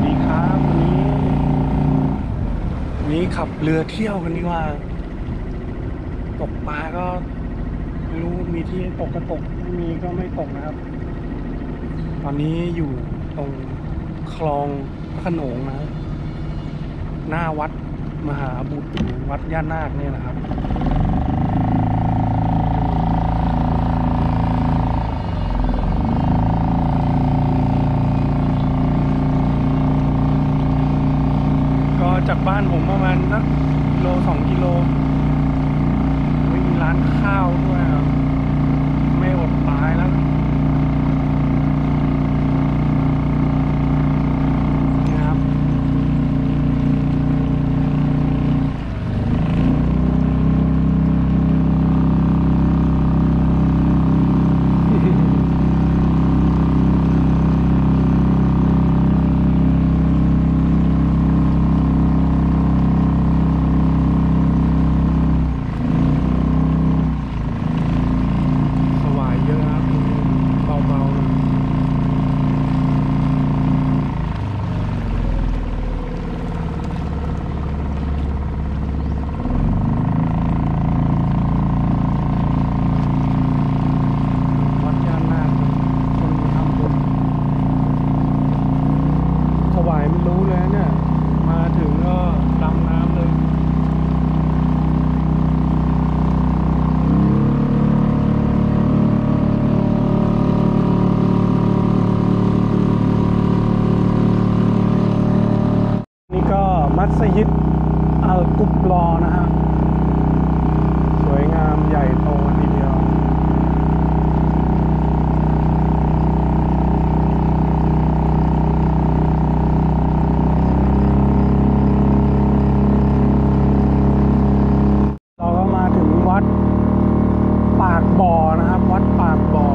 วัสดีครับวันนี้วันนี้ขับเรือเที่ยวกันดีกว่า ตกปลาก็ไม่รู้มีที่ตกก็ตกไม่มีก็ไม่ตกนะครับ ตอนนี้อยู่ตรงคลองพระขนงนะ หน้าวัดมหาบุตรวัดย่านาคเนี่ยนะครับ จากบ้านผมประมาณสักกิโลสองกิโลมีร้านข้าวด้วยครับไม่อดตายแล้ว นี่ครับ สวายเยอะครับเบาๆนะวัดย่านนาคคนมาทำบุญสวายไม่รู้เลยเนี่ย มาถึงก็ดำน้ำเลย นี่ก็มัสยิด กุบลอนะฮะ สวยงามใหญ่โตทีเดียว เราก็มาถึงวัดปากบ่อนะครับ วัดปากบ่อ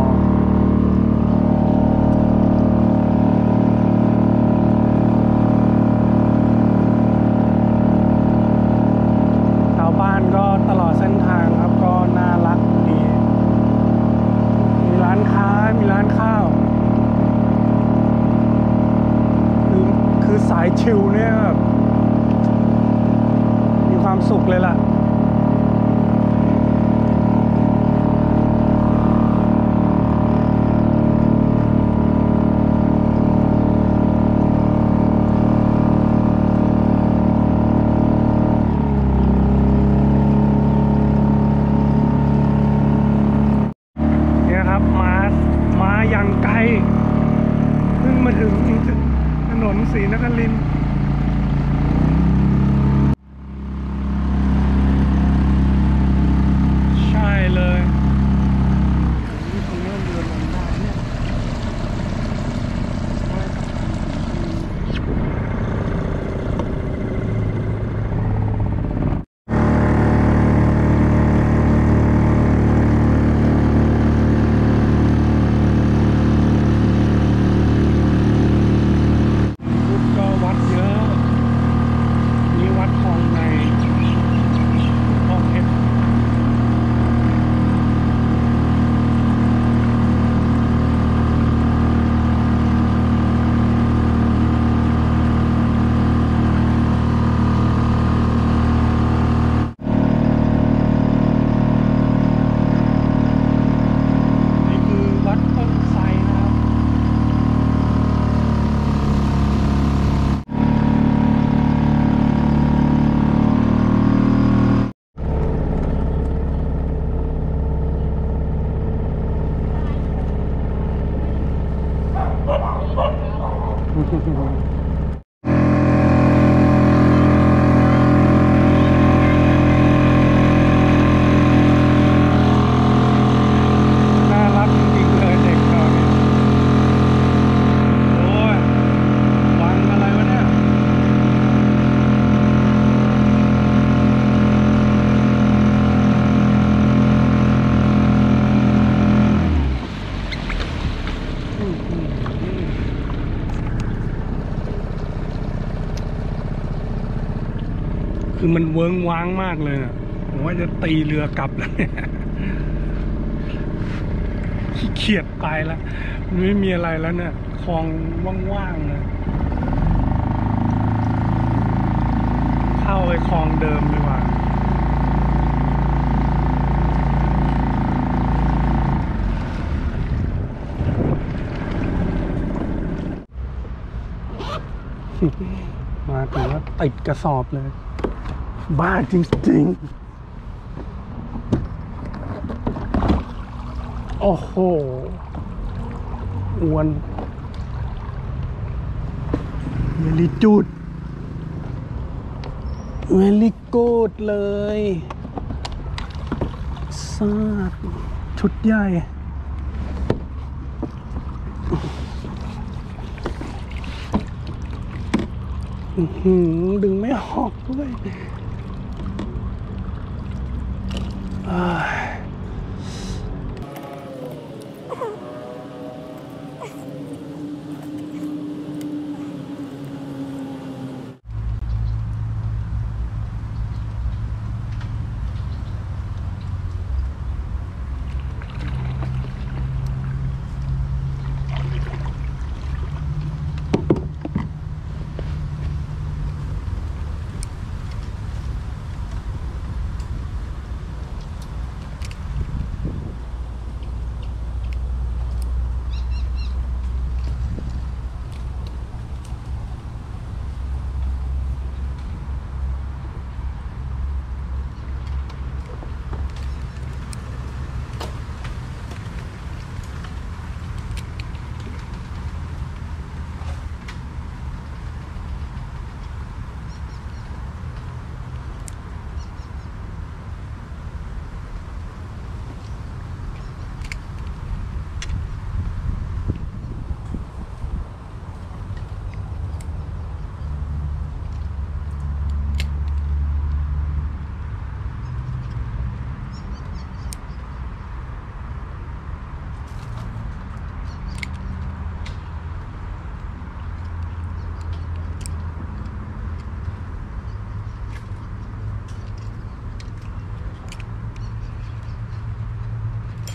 ชานก็ตลอดเส้นทางครับก็น่ารักดี มีร้านค้ามีร้านข้าว คือคือสายชิลเนี่ยมีความสุขเลยล่ะ เนี่ยครับมามา อย่างไกล เพิ่งมาถึงถนนศรีนครินทร์ใช่เลยนี่ตรงนี้เรือลงได้เนี่ยพุทธก็วัดเยอะนี่วัดคลองในคลองเพชร นี่คือวัดต้นไทรนะครับ น่ารักจริงๆเลยเด็กเราเนี่ยโอ้ยวังอะไรวะเนี่ย อืมอืมอืม คือมันเวิ้งว้างมากเลยนะผมว่าจะตีเรือกลับแล้วเนี่ยขี้เกียจไปแล้วมันไม่มีอะไรแล้วเนี่ยคลองว่างๆเลยเข้าไปคลองเดิมดีกว่ามาถึงว่าติดกระสอบเลย บ้าจริงๆ โอ้โหอวนเวลิจูดเวลิกูดเลยซาดชุดใหญ่หือดึงไม่ออกด้วย อ้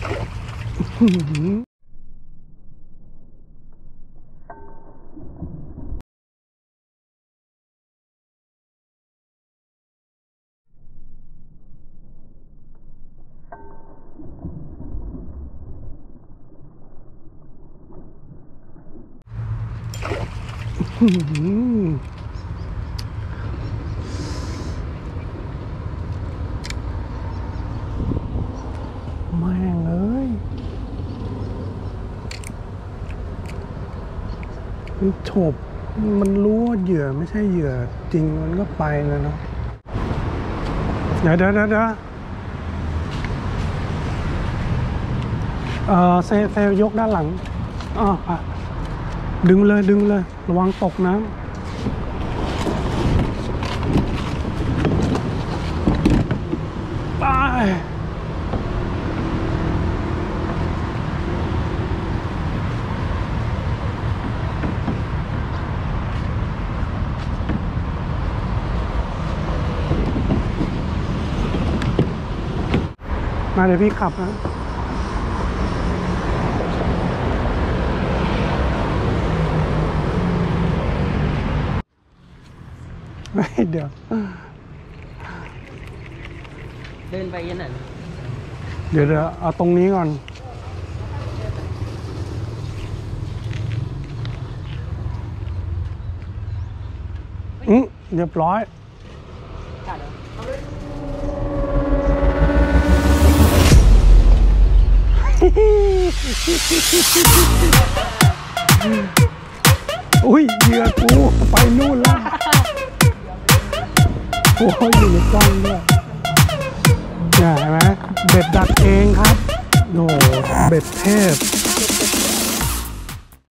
ายอื้อหืออื้อหือแม่งเอ้ย มันฉบมันรู้ว่าเหยื่อไม่ใช่เหยื่อจริงมันก็ไปแล้วเนาะเดี๋ยวเดี๋ยวเดี๋ยวเออเซเซยกด้านหลังอ๋ออะดึงเลยดึงเลย ระวังตกน้ำไป มาเดี๋ยวพี่ขับนะไม่เดี๋ยว เดินไปยันไหนเดี๋ยวเดี๋ยวเอาตรงนี้ก่อน อืมเรียบร้อย อุ้ยเหยื่อกูไปนู่นแล้วโอ้ยอยู่ในกล้องด้วยเนี่ยเห็นไหมเบ็ดดักเองครับโอ้เบ็ดเทพ